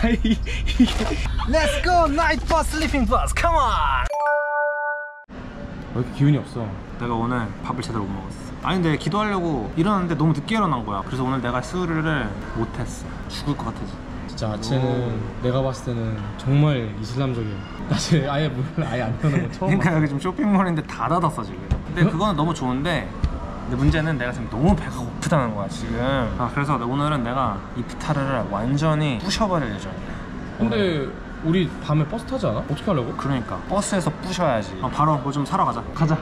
이게 Let's go night bus sleeping bus come on! 왜 이렇게 기운이 없어? 내가 오늘 밥을 제대로 못 먹었어. 아니 근데 기도하려고 일어났는데 너무 늦게 일어난 거야. 그래서 오늘 내가 수유를 못했어. 죽을 것 같아 진짜 아체는 내가 봤을 때는 정말 이슬람적이야. 나 지금 아예 몰라. 아예 안 떠는 거 처음 그러니까 여기 지금 쇼핑몰인데 다 닫았어 지금. 근데 그거는 너무 좋은데 근데 문제는 내가 지금 너무 배가 고프다는 거야 지금. 아 그래서 오늘은 내가 이프타르를 완전히 부셔버릴 예정이야. 근데 우리 밤에 버스 타지 않아? 어떻게 하려고? 그러니까. 버스에서 부셔야지. 어, 바로 뭐 좀 사러 가자. 가자.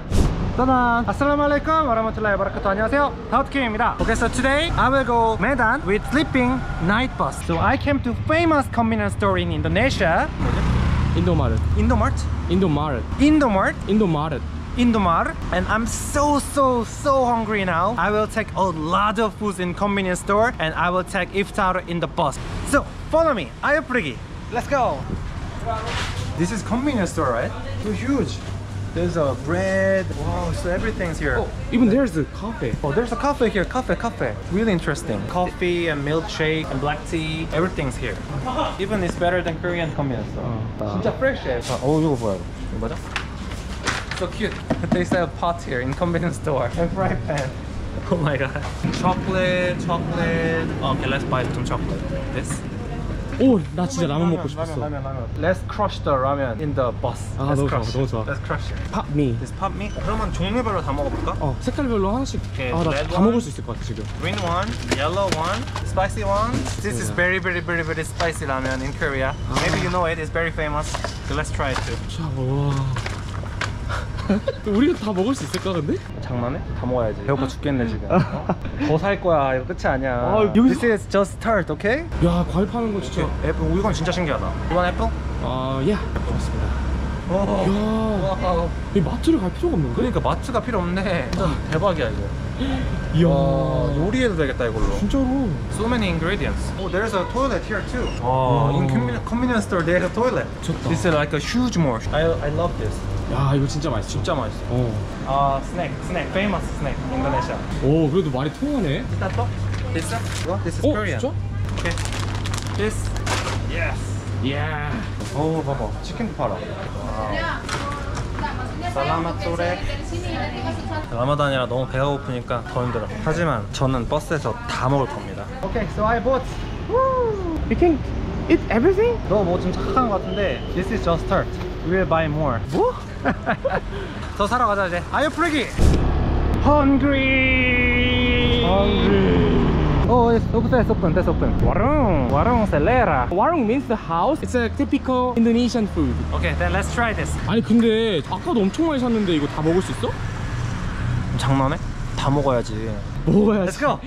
따단. 아슬라무 알라이쿰 와라마툴라히 바라카투 안녕하세요. 다우트킴입니다. Okay so today I will go Medan with sleeping night bus. So I came to famous convenience store in Indonesia. 인도마르트. Indomart 인도마르트. Indomart 인도마르트 Indomar and I'm so so so hungry now. I will take a lot of foods in convenience store and I will take iftar in the bus. So follow me. Ayo pergi. Let's go. This is convenience store, right? So huge. There's a bread. Wow, so everything's here. 어, even there's a cafe Oh, there's a cafe here. Cafe, cafe. Really interesting. Coffee and milkshake and black tea. Everything's here. Even it's better than Korean convenience store. 어. 진짜 프레시해. 어, 이거 뭐야? 이거 맞아? So cute. They sell pots here in convenience store and fry pan. Oh my god. Chocolate, chocolate. Okay, let's buy some chocolate. This. 오나 진짜 라면 먹고 싶었어 라면, 라면. Let's crush the ramen in the bus. 아, Let's 너무 좋아, crush. 너무 좋아. Let's crush it. 팝미 This pop me. 그러면 종류별로 다 먹어볼까? 어 색깔별로 하나씩 오케이, 아 나 red 다 one. 먹을 수 있을 것 같아 지금 Green one, yellow one, spicy one. This is Yeah. very, very, very, very spicy ramen in Korea. Maybe you know it. It's very famous. So let's try it too. 자, 와. 우리가 다 먹을 수 있을까 근데? 장난해? 다 먹어야지. 배고파 죽겠네 지금. 더 살 거야. 이거 끝이 아니야. 아, 여기서- This is just start, okay? 야 과일 파는 거 진짜 애플. 오, 이건 진짜 신기하다. 이건 애플? 아 예. 고맙습니다 오. 야. 이 마트를 갈 필요가 없는데? 그러니까 마트가 필요 없네. 완전 대박이야 이거. 이야 와, 요리해도 되겠다 이걸로. 진짜로 So many ingredients. Oh, there's a toilet here too. Oh, in convenience, store have a toilet. 좋다. This is like a huge mall. I I love this. 야 이거 진짜 맛있어 진짜 맛있어. 어. 아, snack, snack, famous snack, Indonesia. 오 그래도 말이 통하네? This? What? This is 어 Korean. 진짜? Okay. This? Yes. 이야 봐봐. 치킨도 팔아. 살라맛 소레. 라마단이라 너무 배가 고프니까 더 힘들어. 하지만 저는 버스에서 다 먹을 겁니다. Okay, so I bought. You can eat everything? 너뭐좀 착각한 것 같은데 This is just start. We will buy more. 뭐? 더 사러 가자 이제. You freaky? Hungry. Hungry Oh, it's open. It's open. That's open. Warung. Warung selera. Warung means the house It's a typical Indonesian food Okay, then let's try this. 아니 근데 아까도 엄청 많이 샀는데 이거 다 먹을 수 있어? 장난해? 다 먹어야지. 먹어야지 Let's go.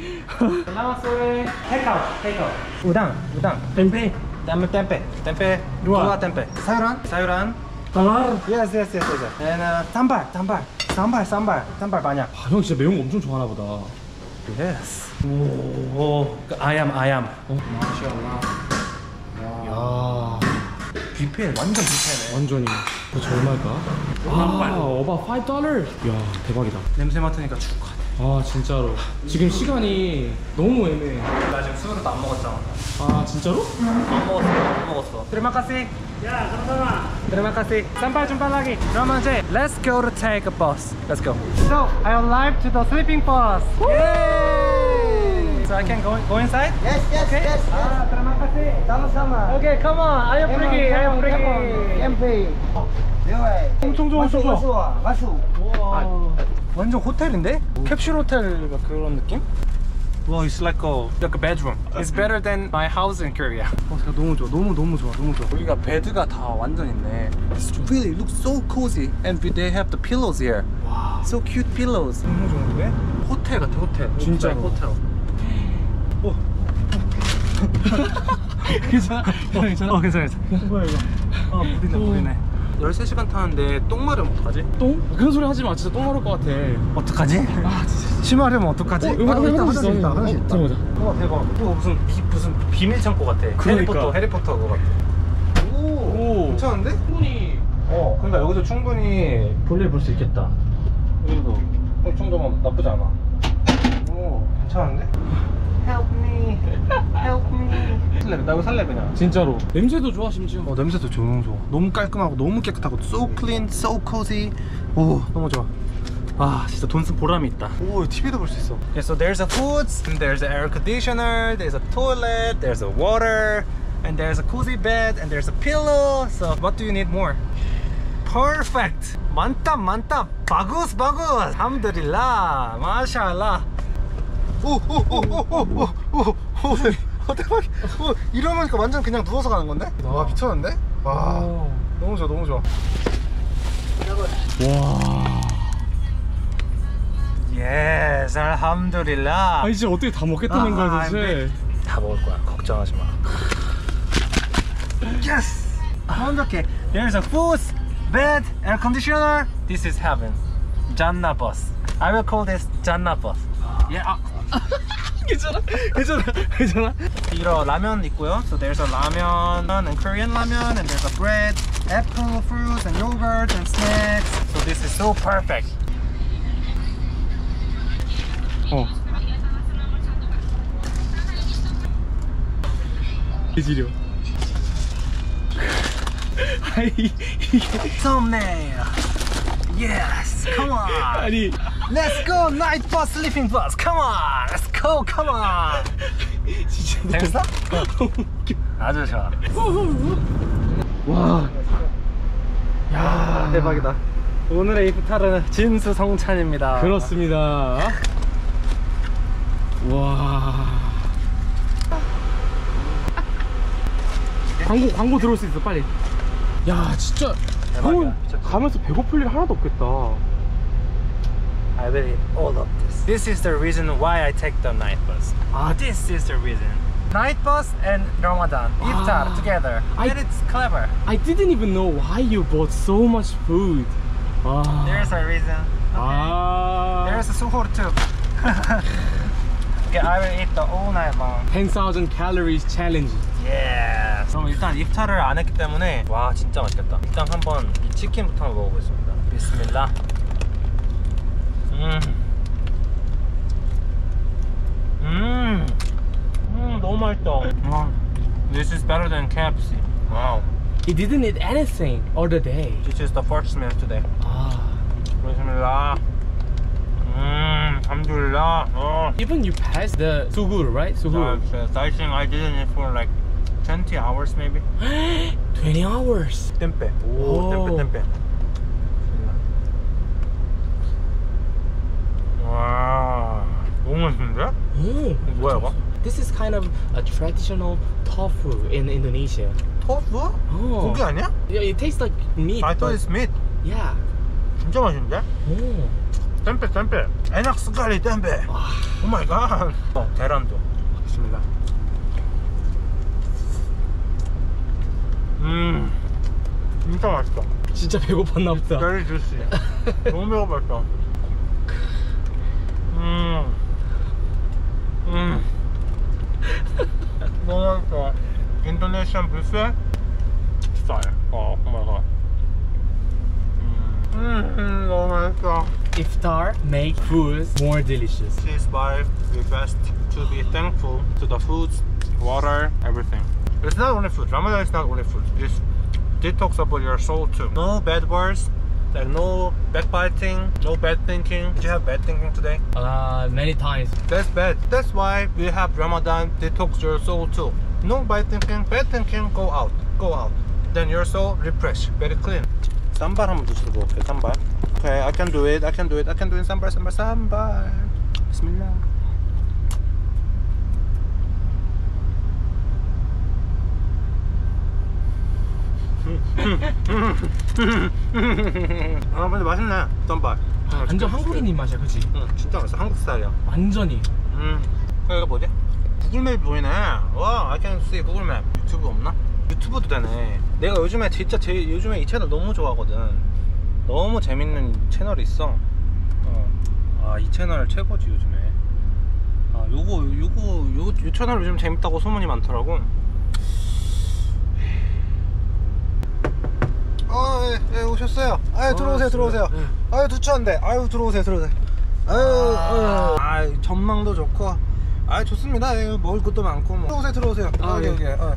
Salamat sore. Take out. Take out. Udang. Udang. Tempe. Tempe. Tempe. Tempe. Dua. Dua tempe. Sayuran. Sayuran. 아, Yes, yes, yes, yes. And uh, sambar. Sambar. Sambar. Sambar. Sambar banyak. 형 진짜 매운 거 엄청 좋아하나 보다 Yes. 오, 그 ayam, ayam. 야 뷔페 완전 뷔페네. 완전히 그거 얼마일까? 아 어바 5달러 야 대박이다 냄새 맡으니까 죽을 것 같아. 아 진짜로 지금 시간이 너무 애매해 나 지금 수요도 안 먹었잖아. 아 진짜로? 안 먹었어, 안 먹었어. Terima kasih. Ya, sama-sama. Terima kasih. Sampai jumpa lagi. 그러면 이제 let's go to take a bus. Let's go. So I arrived to the sleeping bus. Yay! So I can go go inside? Yes, yes, Okay. yes, yes. Ah, terima kasih. Sama-sama. Okay, come on. Ayo Come on, pergi, ayo pergi. MP. Dewa. 엄청 좋아 ah. masuk. 아, 완전 호텔인데? 캡슐 호텔 그런 느낌? 와, it's like a like a bedroom. It's better than my house in Korea. 어, 진짜 너무 좋아, 너무 너무 좋아, 너무 좋아. 여기가 베드가 다 완전 있네. It's really looks so cozy, and they have the pillows here. 와 So cute pillows. 너무 좋은데? 호텔 같아, 호텔. 진짜로. 호텔. 오. 괜찮아? 형 괜찮아? 어, 괜찮아, 괜찮아. 뭐야 이거 아, 물이네, 물이네. 13시간 타는데 똥 마르면 어떡하지? 똥? 그런 소리 하지 마 진짜 똥 마를 것 같아 어떡하지? 아 진짜 침 마르면 어떡하지? 어, 아, 있다, 화장실 있어. 화장실 어, 있다. 들어가자. 우와 대박. 이거 무슨 비, 무슨 비밀 창고 같아. 그러니까. 해리포터 해리포터 그거 같아. 오, 오. 괜찮은데? 충분히 어, 그러니까 여기서 충분히 볼일 볼 수 있겠다. 여기도 이 정도면 나쁘지 않아. 오, 괜찮은데? Help me, help me. 살래, 나 이거 살래 그냥. 진짜로 냄새도 좋아 심지어 어 냄새도 너무 좋아. 너무 깔끔하고 너무 깨끗하고 so clean, so cozy. 오 너무 좋아. 아 진짜 돈 쓴 보람이 있다. 오 TV도 볼 수 있어. Yeah, so there's a foods, and there's an air conditioner, there's a toilet, there's a water, and there's a cozy bed, and there's a pillow. So what do you need more? Perfect. 많다 많다. 바구스 바구스. 함드릴라. 마샬라. 오오오오오오오 오 대박. 오, 이러니까 완전 그냥 누워서 가는 건데? 와 미쳤는데? 와 너무 좋아 너무 좋아. 와 yes الحمد لله. 아니 진짜 어떻게 다 먹겠다는 아, 거야 아, 도대체 다 먹을 거야 걱정하지 마. Yes 완벽해. There's a food, bed, air conditioner. This is heaven. Janna bus. I will call this Janna bus. Yeah. 아. 괜찮아 괜찮아 괜찮아 이런 라면 있고요. So there's a ramen and Korean ramen and there's a bread, apple, fruits and yogurt and snacks. So this is so perfect. 어 해지려 아니 이게 Thumbnail. Yes, come on. 아니 Let's go night bus, sleeping bus. Come on. Let's go. Come on. 진짜 재밌어? 아주 좋아. 와 야 대박이다. 오늘의 이프타르는 진수성찬입니다. 그렇습니다 와 광고 광고 들어올 수 있어 빨리 야 진짜 대박이야. 가면서 배고플 일 하나도 없겠다 I will eat all of this. This is the reason why I take the night bus. 아 This is the reason. Night bus and Ramadan, iftar Ah. together. I- and it's clever. I didn't even know why you bought so much food 아 There's a reason. 아 There's a suhoor too. okay, I will eat the all night long. 10,000 calories challenge Yes. 그럼 일단 iftar을 안 했기 때문에 와 진짜 맛있겠다. 일단 한번 이 치킨부터 한번 먹어보겠습니다. 비스밀라. 음. 음. 음 너무 맛있다. 와. This is better than KFC. Wow. He didn't eat anything all the day This is the first meal today. 아 비스밀라. 음, 알함두릴라. 어. Even you passed the sugur right? sugur Uh, I think I didn't eat for like 20 hours maybe. 20 hours 땜빼. 오, 오. 맛있는데? 오 뭐야 이거? This is kind of a traditional tofu in Indonesia 토fu? 오. 고기 아니야? Yeah, it tastes like meat I thought but- it's meat. Yeah 진짜 맛있는데? 오 땜빼 땜빼. 에낙 스카리 땜빼. Oh my god. 어, 계란도. 좋습니다. 음, 진짜 맛있다. 진짜 배고팠나 보다 Very juicy. 너무 배고팠어. 음. 음. 너무 맛있어. Indonesian 뷔페 스타일. 어, oh my god. 음, 음, 너무 맛있어. Iftar make food more delicious This is why we best to be thankful to the foods, water, everything. It's not only food. Ramadan is not only food. It's detox about your soul too. No bad words, like no backbiting, no bad thinking. Did you have bad thinking today? uh, many times That's bad. That's why we have Ramadan detox your soul too. No bad thinking, bad thinking, go out, go out. Then your soul refresh, very clean. 쌈발 한번 드시러 볼게요. 쌈발. Okay, I can do it. I can do it. I can do it. 쌈발, 쌈발, 아 근데 맛있네. 쌈발. 완전 한국인 입맛이야 그치? 응 진짜 맛있어. 한국 스타일이야. 완전히. 음. 여기가 뭐지? 구글맵이 보이네. 와 I can see 구글맵. 유튜브 없나? 유튜브도 되네. 내가 요즘에 진짜 제 요즘에 이 채널 너무 좋아하거든. 너무 재밌는 채널이 있어. 어. 아이 채널 최고지 요즘에. 아 요거 요거 요, 요 채널 요즘 재밌다고 소문이 많더라고 아, 예, 예, 오셨어요. 아유, 들어오세요, 들어오세요. 아유, 두추한데. 아유, 들어오세요, 들어오세요. 아유, 아유. 아, 전망도 좋고. 아 좋습니다. 예, 먹을 것도 많고 뭐. 들어오세요, 들어오세요. 아, 여기 예. 여기. 어.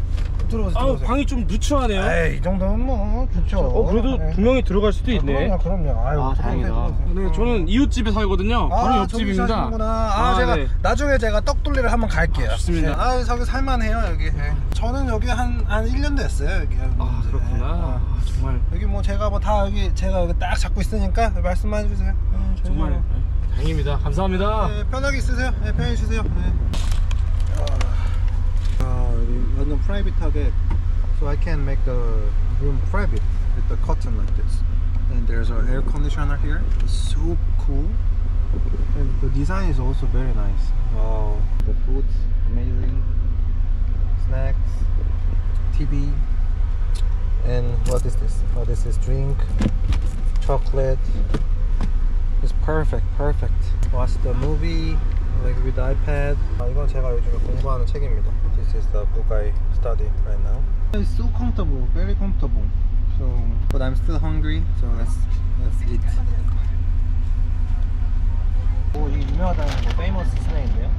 들어오세요, 아 들어오세요. 방이 좀 누추하네요. 에이, 이 정도면 뭐 좋죠. 어 그래도 예. 두 명이 들어갈 수도 있네. 아, 그럼요, 그럼요. 아유, 아 다행이다. 들어오세요. 네, 저는 이웃집에 살거든요. 바로 아, 옆집입니다. 저기 사시는구나. 아, 제가 네. 나중에 제가 떡돌리를 한번 갈게요. 아, 좋습니다. 예. 아, 저기 살만해요, 여기. 예. 저는 여기 한, 한 1년 됐어요, 여기. 아 이제. 그렇구나. 예. 아, 정말 여기 뭐 제가 뭐 다 여기 제가 여기 딱 잡고 있으니까 말씀만 해주세요. 예, 저희 정말 뭐, 네, 다행입니다. 감사합니다. 예, 편하게 있으세요. 예, 편하게 쉬세요. 예. 아, 여기 완전 프라이빗하게 so I can make the room private with the curtain like this. And there's an air conditioner here. It's so cool. And the design is also very nice. Wow, the food amazing. Snacks, TV, and what is this? What is this drink? Chocolate. It's perfect, perfect. Watch the movie like with iPad. 아, 이건 제가 요즘에 공부하는 책입니다. This is the book I study right now. It's so comfortable, very comfortable. So, but I'm still hungry, so let's let's eat. 오, 이 유명하다는 거 famous snake인데요?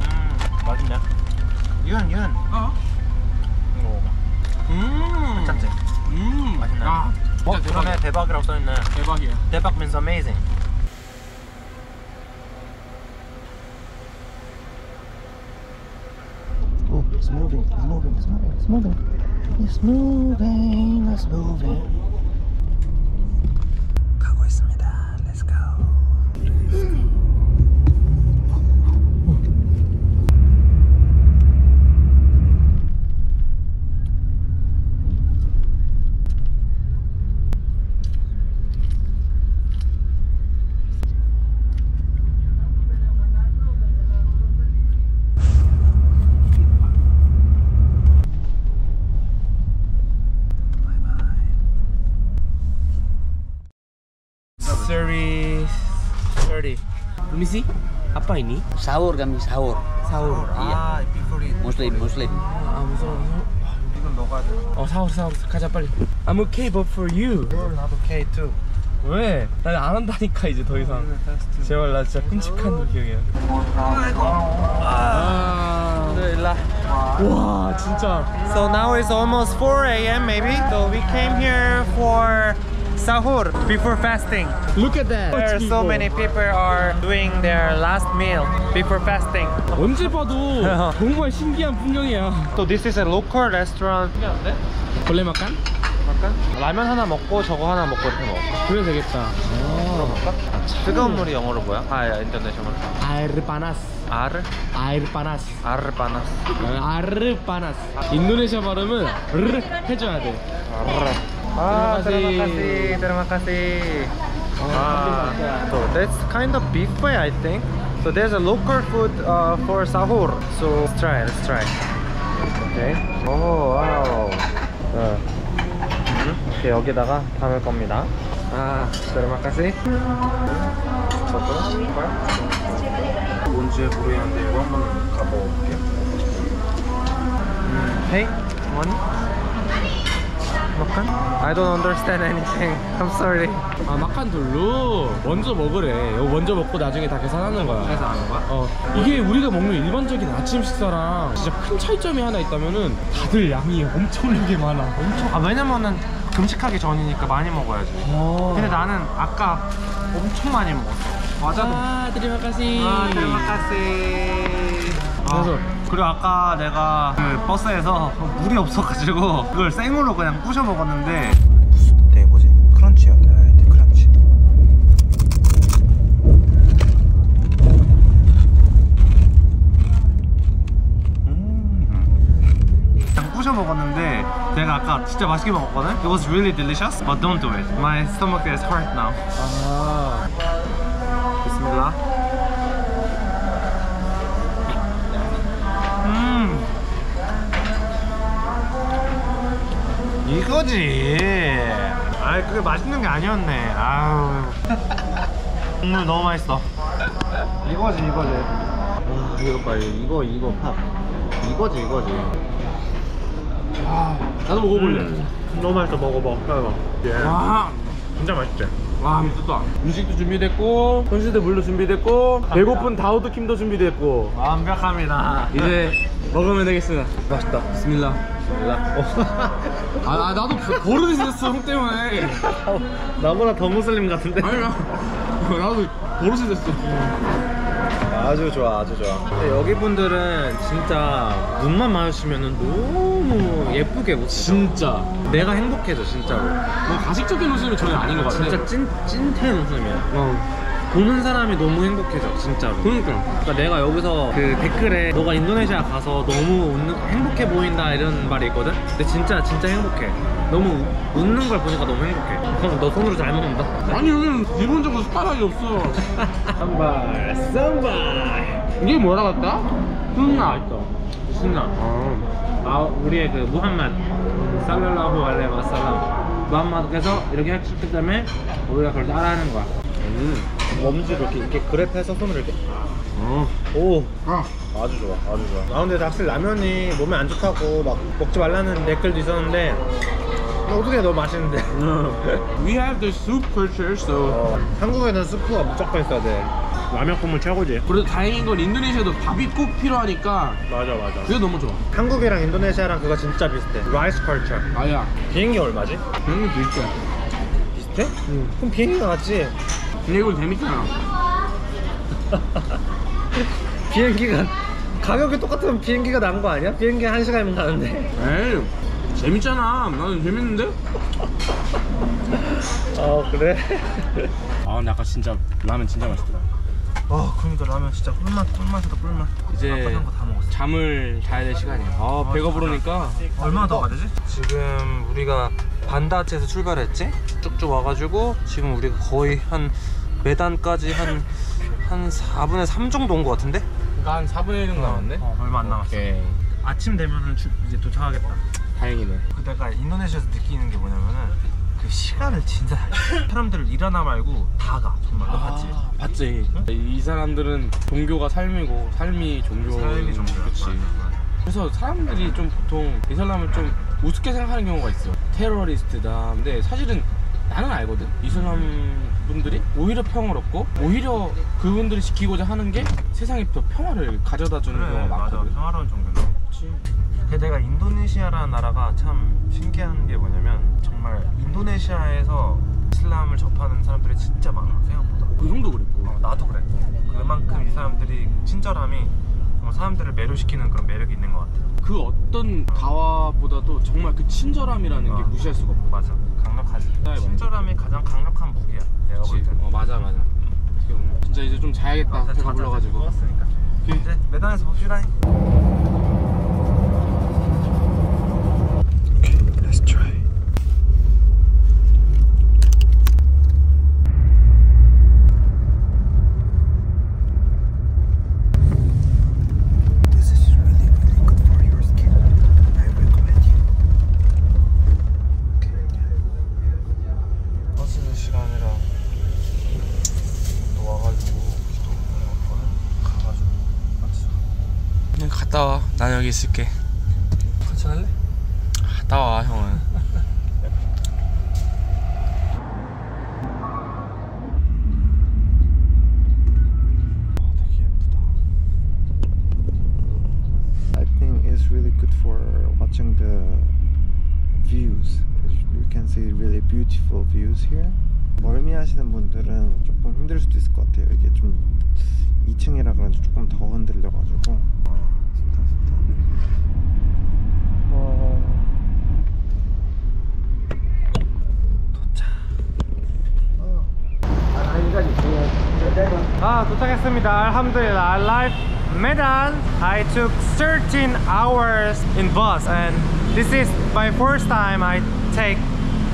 음, 맛있네. 윤, 윤. 어? 이거 먹어봐. 음. 괜찮지? 음. 맛있네. 아, 어, 진짜 그러네 대박이야. 대박이라고 써있네. 대박이야. 대박 means amazing. Moving, it's moving, it's moving, it's moving. It's moving, it's moving. Apa ini? Sahur kami sahur. 사울. 아, before it. Muslim Muslim. 아 무서워. 이건 돼. 어 사울 사울 가자 빨리. I'm okay but for you. You're not okay too. 왜? 난 안 한다니까 이제 더 이상. 제발 나 진짜 끔찍한 기억이야. 아. 일라. 와 진짜. So now it's almost 4 a.m. maybe. So we came here for sahur before fasting. Look at that. There are so many people are doing their last meal before fasting. 언제 봐도 정말 신기한 풍경이야. So this is a local restaurant. 벌레 마깐? 라면 하나 먹고 저거 하나 먹고 이렇게 먹을까? 그래 되겠다. 뜨거운 물이 영어로 뭐야? 아, 야, 인도네시아어로. 아르바나스. 아르? 아르바나스. 아르바나스. 아르바나스. 인도네시아 발음은 르 해줘야 돼. 아, terima kasih, terima kasih. Ah, so that's kind of buffet, I think. So there's a local food uh, for sahur. So let's try, let's try. Okay. Oh, wow. 어. 이렇게 여기다가 담을 겁니다. 아, terima kasih. 뭔지 모르겠는데 이거 한번 가봐볼게요. Hey, one. Makan? I don't understand anything. I'm sorry. 아 마칸돌로 먼저 먹으래. 이거 먼저 먹고 나중에 다 계산하는 거야. 계산하는 거야? 어 이게 우리가 먹는 일반적인 아침 식사랑 진짜 큰 차이점이 하나 있다면은 다들 양이 엄청나게 많아. 엄청. 아 왜냐면은 금식하기 전이니까 많이 먹어야지. 어. 근데 나는 아까 엄청 많이 먹었어. 맞아도. 아 드리마카시. 아, 테르마카시. 그래서 그리고 아까 내가 그 버스에서 물이 없어가지고 그걸 생으로 그냥 부셔 먹었는데. 네 뭐지? 크런치였다. 네, 크런치. 그냥 부셔 먹었는데 내가 아까 진짜 맛있게 먹었거든? It was really delicious, but don't do it. My stomach is hurt now. 아 비스밀라. 음. 이거지. 아이 그게 맛있는 게 아니었네. 아우. 국물 너무 맛있어. 이거지 이거지. 와 이거 봐 이거 이거 파. 이거지 이거지. 나도 먹어볼래. 음, 너무 맛있어 먹어봐. 먹어봐. 와 진짜 맛있지. 와 미쳤다. 음식도 준비됐고 손실대 물도 준비됐고 배고픈 다우드 킴도 준비됐고. 완벽합니다. 이제 먹으면 되겠습니다. 맛있다. 비스밀라. 아, 아 나도 버릇이 됐어 형 때문에. 나보다 더 무슬림 같은데? 아니 나 나도 버릇이 됐어. 아주 좋아, 아주 좋아. 여기 분들은 진짜 눈만 마주치면 너무 예쁘 게못 진짜. 내가 행복해져, 진짜로. 뭐 가식적인 웃음은 전혀 아닌 것 같아. 진짜 찐, 찐텐 웃음이야. 어. 보는 사람이 너무 행복해져, 진짜로. 그러니까. 그러니까 내가 여기서 그 댓글에 너가 인도네시아 가서 너무 웃는, 행복해 보인다. 이런 말이 있거든? 근데 진짜 진짜 행복해. 너무 우- 웃는 걸 보니까 너무 행복해. 그럼 너 손으로 잘 먹는다? 아니 기본적으로 숟가락이 없어. 쌈발 쌈발. 이게 뭐라 했다? 흥나 있다 신나. 아아 우리의 그 무함맛. 살랄라후 알레 마살람 무함마드께서 이렇게 했기 때문에 우리가 그걸 따라하는 거야. 음. 엄지로 이렇게, 이렇게 그랩해서 손으로 이렇게. 어. 오. 아. 아주 좋아 아주 좋아. 아 근데 확실히 라면이 몸에 안 좋다고 막 먹지 말라는 댓글도 있었는데 뭐 어떻게 너무 맛있는데. We have the soup culture, so. 어, 한국에는 스프가 무조건 있어야 돼 라면 국물 최고지 그래도 다행인 건 인도네시아도 밥이 꼭 필요하니까 맞아 맞아 그게 너무 좋아. 한국이랑 인도네시아랑 그거 진짜 비슷해 rice culture 아야, 비행기 얼마지? 게 비슷해. 비슷해? 응 그럼 비행기가 낫지 근데 이거 재밌잖아. 비행기가 가격이 똑같으면 비행기가 나은 거 아니야? 비행기 한 시간이면 가는데 에이, 재밌잖아. 나는 재밌는데? 어 그래? 아, 근데 아까 진짜 라면 진짜 맛있더라. 아 그러니까 라면 진짜 꿀맛 꿀맛이다 꿀맛 이제 다 먹었어 잠을 자야 될 시간이야. 아, 배가 부르니까. 얼마나 더 가야 되지? 지금 우리가 반다치에서 출발했지? 쭉쭉 와가지고 지금 우리가 거의 한 메단까지 한, 한 4분의 3 정도 온 것 같은데? 그러니까 한 4분의 1 정도 남았네. 어, 얼마 안 남았어 오케이. 아침 되면은 주- 이제 도착하겠다 다행이네. 그 내가 인도네시아에서 느끼는 게 뭐냐면은 그 시간을 진짜 사람들 일하나 말고 다가 정말 너 봤지? 아, 봤지. 이 사람들은 종교가 삶이고 삶이 종교. 삶이 종교야. 그치. 그래서 사람들이 좀 보통 이슬람을 좀 우습게 생각하는 경우가 있어. 테러리스트다. 근데 사실은 나는 알거든. 이슬람 분들이 오히려 평화롭고 오히려 그분들이 지키고자 하는 게 세상에 더 평화를 가져다 주는 경우가 많거든. 평화로운 종교네 그치. 내가 인도네시아라는 나라가 참 신기한 게 뭐냐면 정말 인도네시아에서 이슬람을 접하는 사람들이 진짜 많아 생각보다 그 형도 그랬고. 어, 나도 그래 그만큼 이 사람들이 친절함이 정말 사람들을 매료시키는 그런 매력이 있는 것 같아 그 어떤 다와보다도 정말 그 친절함이라는 게 어. 무시할 수가 없고. 맞아 강력하지 맞아. 친절함이 가장 강력한 무기야 내가 볼 그치. 때는 어 맞아 맞아. 보면. 진짜 이제 좀 자야겠다. 아, 배가 불러가지고. 먹었으니까 이제 매단에서 봅시다 Let's try. This is really, really good for your skin. I recommend you. 버스 시간이라 또 와가지고 기도하거든 가가지고 같이 그냥 갔다 와. 난 여기 있을게. 같이 할래? 갔다 와 형은. 되게 예쁘다 I think it's really good for watching the views. You can see really beautiful views here. 멀미 하시는 분들은 조금 힘들 수도 있을 것 같아요. 이게 좀 2층이라 그런지 조금 더 흔들려가지고. 좋다, 좋다. 아 도착했습니다 알함드릴라 I like Medan I took 13 hours in bus and this is my first time I take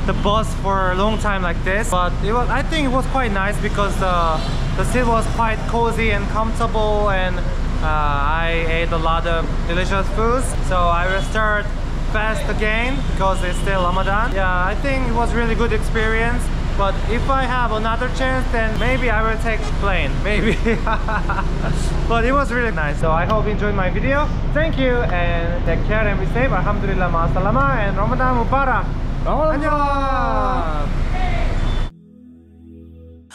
the bus for a long time like this but it was I think it was quite nice because the the seat was quite cozy and comfortable and uh, I ate a lot of delicious foods so I will start fast again because it's still Ramadan yeah I think it was really good experience but if I have another chance, then maybe I will take plane. Maybe. but it was really nice. So I hope you enjoyed my video. Thank you and take care and be safe. Alhamdulillah, ma'asalama and Ramadan Mubarak. 안녕.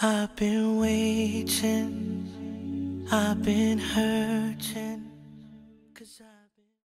I've been waiting, I've been hurting,